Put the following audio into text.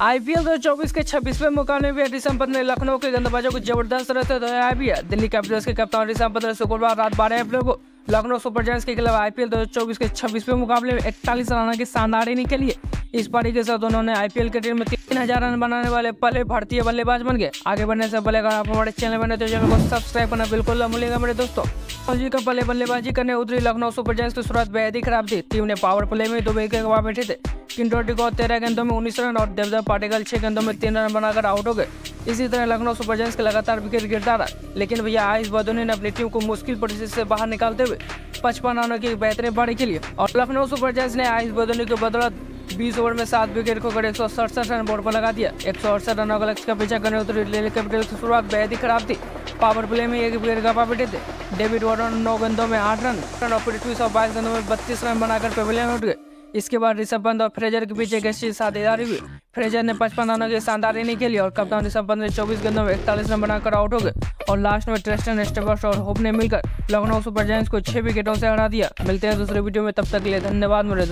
IPL 2024 के 26वें मुकाबले में ऋषभ पंत ने लखनऊ के गेंदबाजों को ज़बरदस्त रहते हुए भी है। दिल्ली कैपिटल्स के कप्तान ऋषभ पंत ने शुक्रवार रात बारह अप्रैल को लखनऊ सुपर जायंट्स के खिलाफ आईपीएल 2024 के 26वें मुकाबले में इकतालीस रन की शानदार इनिंग के लिए इस पारी के साथ उन्होंने आईपीएल के टीम में तीन हज़ार रन बनाने वाले पहले भारतीय बल्लेबाज बन गए। आगे बढ़ने से पहले अगर आप हमारे चैनल बने तो चैनल को सब्सक्राइब करना बिल्कुल न भूलिएगा मेरे दोस्तों। जी का पहले बल्लेबाजी करने उतरी लखनऊ सुपर जायंट्स की शुरुआत बेहद ही खराब थी। टीम ने पावर प्ले में दो विकेट गवा बैठे थे। किंडोटी को तेरह गेंदों में उन्नीस रन और देवदेव पाटिकल छह गेंदों में तीन रन बनाकर आउट हो गए। इसी तरह लखनऊ सुपर जायंट्स के लगातार विकेट गिरता रहा। लेकिन भैया आयुष बदोनी ने अपनी टीम को मुश्किल परिस्थिति से बाहर निकालते हुए पचपन रनों की बेहतरीन पारी के लिए और लखनऊ सुपर जायंट्स ने आयुष बदोनी की बदौलत 20 ओवर में सात विकेट खोकर एक सौ सड़सठ रन बोर्ड पर लगा दिया। एक सौ अड़सठ रनों का लक्ष्य का पीछा करने उतरी कैपिटल की शुरुआत बेहद ही खराब थी। पावर प्ले में एक विकेट गवा बैठे थे डेविड वार्नर नौ गेंदों में आठ रन। और पृथ्वी बाईस गेंदों में बत्तीस रन बनाकर पेविलियन उठ गए। इसके बाद ऋषभ पंत और फ्रेजर के पीछे अच्छी साझेदारी हुई। फ्रेजर ने पचपन रनों की शानदार इनिंग खेली और कप्तान ऋषभ पंत ने चौबीस गेंदों में इकतालीस रन बनाकर आउट हो गए। और लास्ट में ट्रेस्टन स्टेबर्स और होप ने मिलकर लखनऊ सुपर जायंट्स को छह विकेटों से हरा दिया। मिलते हैं दूसरे वीडियो में, तब तक के लिए धन्यवाद मेरे